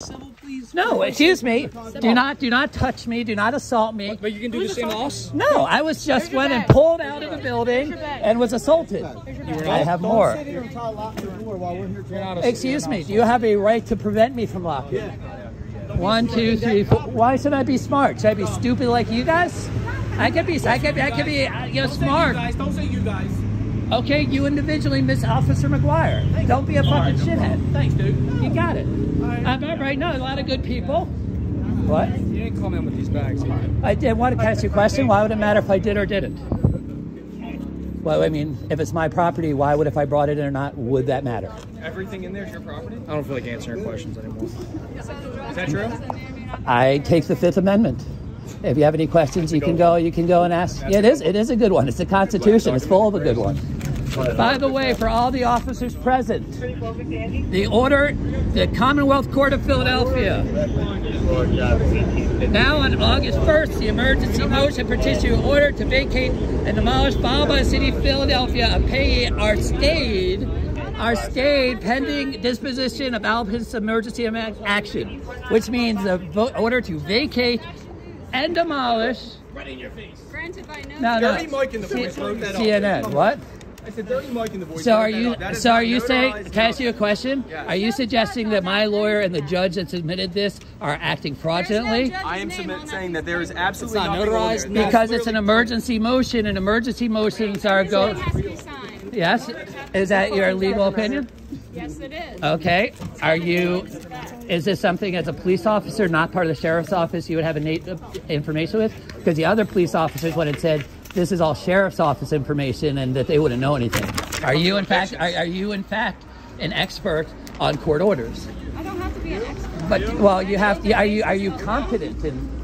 Civil, please. No, excuse me. Do not, do not touch me. Do not assault me. But you can do the same to us. No, I was just went and pulled out of the building and was assaulted. I have more. Excuse me. Do you have a right to prevent me from locking? One, two, three, four. Why should I be smart? Should I be stupid like you guys? I could be. I could. be- I could be. uh, You know, smart. Guys, don't say you guys. Okay, you individually, Miss Officer McGuire. Don't be a fucking shithead. Thanks, dude. You got it. I'm all right. now. a lot of good people. What? You didn't come in with these bags. Here. I did want to ask you a question. Why would it matter if I did or didn't? Well, I mean, if it's my property, why would if I brought it in or not, would that matter? Everything in there is your property. I don't feel like answering questions anymore. Is that true? I take the Fifth Amendment. If you have any questions, you can go. You can go and ask. Yeah, it is. It is a good one. It's the Constitution. It's full of a good one. By the way, for all the officers present, the order, the Commonwealth Court of Philadelphia. Now on August 1st, the emergency motion petition order to vacate and demolish the city of Philadelphia payee are stayed are stayed pending disposition of Alpin's emergency action, which means the vo- order to vacate and demolish. Granted by no. No, no. Dirty Mike in the voice wrote that up. CNN. What? I said dirty Mike in the voice. So are you? up. So are you saying? notarized, Can I ask you a question? Yes. Are you suggesting that my lawyer and the judge that submitted this are acting fraudulently? I am submit, saying that there is absolutely It's not not notarized. notarized, Because it's an emergency motion, and emergency motions are go. It has to be signed. Yes, is that your legal opinion? Yes, it is. Okay. Are you? Is this something as a police officer, not part of the sheriff's office, you would have innate uh, information with? Because the other police officers would have said this is all sheriff's office information, and that they wouldn't know anything. Are you in fact? Are, are you in fact an expert on court orders? I don't have to be an expert. But well, you have. to, Are you are you confident in?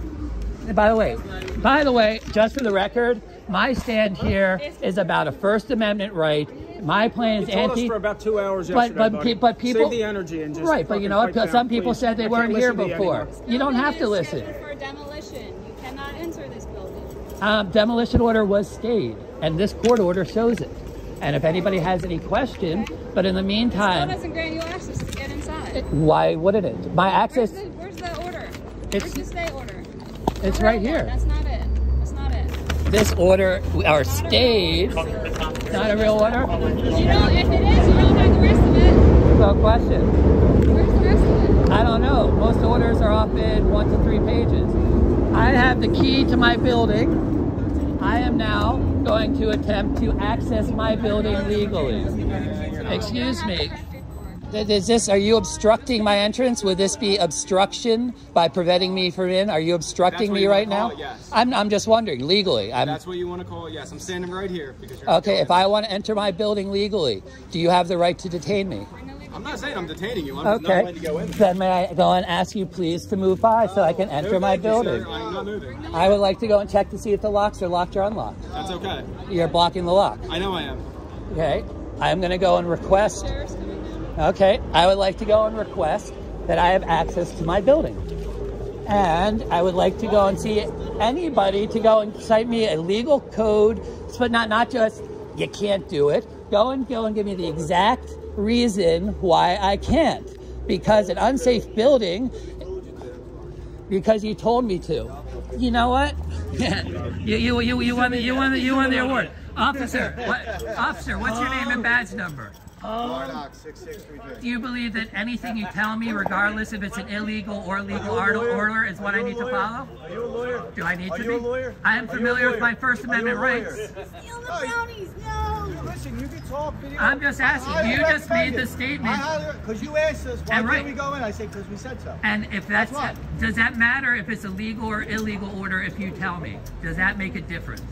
By the way, by the way, just for the record, my stand here is about a First Amendment right. My plan is You told us anti. for about two hours But yesterday, but buddy. pe- but people Save the energy and just right. But you know what? fight Some down, people please. said they I weren't here listen to you before. You don't have to listen. For demolition, you cannot enter this building. Um, demolition order was stayed, and this court order shows it. And if anybody has any question, but in the Still meantime, doesn't grant you access to get inside. why wouldn't it? My Where's access, the, where's the order? It's- where's the stay order? it's The right real here. That's not it. That's not it. This order or stayed. Not a real order. You don't. If it is, you don't have the rest of it. Question. Where's the rest of it? I don't know. Most orders are often one to three pages. I have the key to my building. I am now going to attempt to access my building legally. Excuse me. Th- Is this, are you obstructing my entrance? Would this be obstruction by preventing me from in? Are you obstructing me you right now? call it, yes. I'm, I'm just wondering, legally. I'm, That's what you want to call it. Yes, I'm standing right here because you're. okay, if I want to enter my building legally, do you have the right to detain me? I'm not saying I'm detaining you. I'm not Okay. letting you go in. Then may I go and ask you please to move by so I can enter No, my thank you, building? I'm not moving. I would like to go and check to see if the locks are locked or unlocked. That's okay. You're blocking the lock. I know I am. Okay. I'm going to go and request. Okay. I would like to go and request that I have access to my building. And I would like to go and see anybody to go and cite me a legal code, but not, not just you can't do it. Go and go and give me the exact reason why I can't. Because an unsafe building, because you told me to. You know what? you, you, you, you won the, you won the, you won the award. Officer, what, officer, what's your name and badge number? Do you believe that anything you tell me, regardless if it's an illegal or legal order, order is what I need to follow? Are you a lawyer? Do I need Are to be? I am Are you a familiar with my First Are you a Amendment rights. Steal the brownies. No. Listen, you can talk video. I'm just asking. You just made the statement. Because you asked us, why And right. can't we go in? I said, because we said so. And if that's, That's does that matter if it's a legal or illegal order if you tell me? Does that make a difference?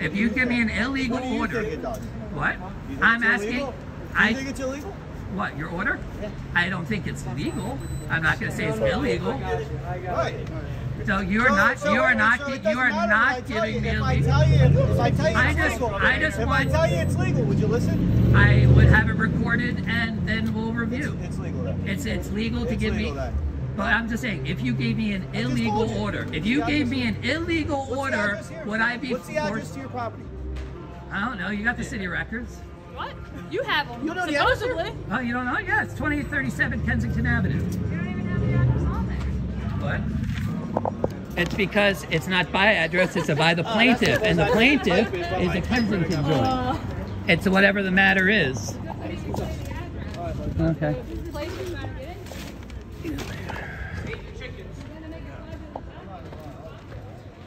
If you give me an illegal What do you order, think it does? what? You think I'm it's asking, illegal? You think I, it's illegal? what, your order? I don't think it's legal. I'm not gonna say it's illegal. Right. So you're So- not, so- you are not, it you are not if I tell giving you- me If I illegal. tell you, if I tell you I it's just- legal, I just if want- I tell you it's legal, would you listen? I would have it recorded and then we'll review. It's legal then. It's, it's legal to It's give legal me, then. but I'm just saying, if you gave me an just illegal order, if you gave me an illegal What's order, would I be What's the address forced? to your property? I don't know, you got the city records. What? You have them. You know the address Supposedly. Oh, you don't know? Yeah, it's 2837 Kensington Avenue. not. It's because it's not by address, it's a by the oh, plaintiff, and the plaintiff is a Kensington oh. joint. It's whatever the matter is. Okay. Place you wanna get in?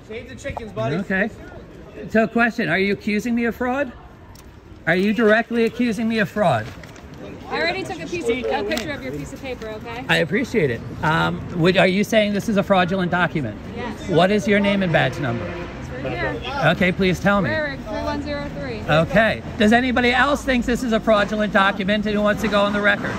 Save the chickens, buddy. Okay. So, question: Are you accusing me of fraud? Are you directly accusing me of fraud? I already took a piece of, a picture of your piece of paper, okay? I appreciate it. Um, would, are you saying this is a fraudulent document? Yes. What is your name and badge number? It's right here. Okay, please tell me. Rarick, 3103. Okay. Does anybody else think this is a fraudulent document and who wants to go on the record?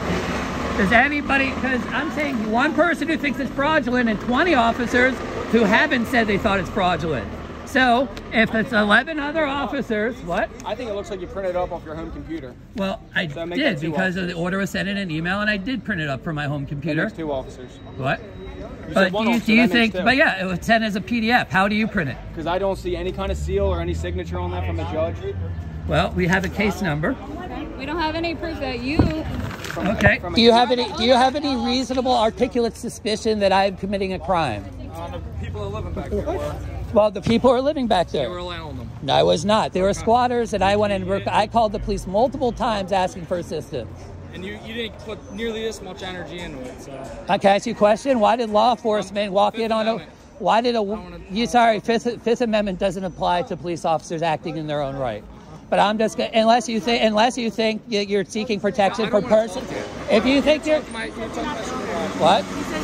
Does anybody, because I'm saying one person who thinks it's fraudulent and 20 officers who haven't said they thought it's fraudulent. So if it's 11 other officers, what? I think it looks like you printed it up off your home computer. Well, I So did that two because of the order was sent in an email and I did print it up from my home computer. two officers. What? You But do you, officer, do you think, but yeah, it was sent as a PDF. How do you print it? Because I don't see any kind of seal or any signature on that from the judge. Well, we have a case number. We don't have any proof that you. From Okay. From Do you have any? Do you have any reasonable, articulate suspicion that I'm committing a crime? Uh, the people that living back there were. Well, the people are living back there. You were there. allowing them. No, I was not. They were squatters, and I went and worked. I called the police multiple times asking for assistance. And you, you didn't put nearly this much energy into it, so. I can ask you a question. Why did law enforcement um, walk in on a? Why did a? wanna- You sorry? Fifth Fifth Amendment doesn't apply to police officers acting in their own right. But I'm just gonna- unless you think unless you think you're seeking protection I for don't persons. If you think you're My, you're talking about what? He says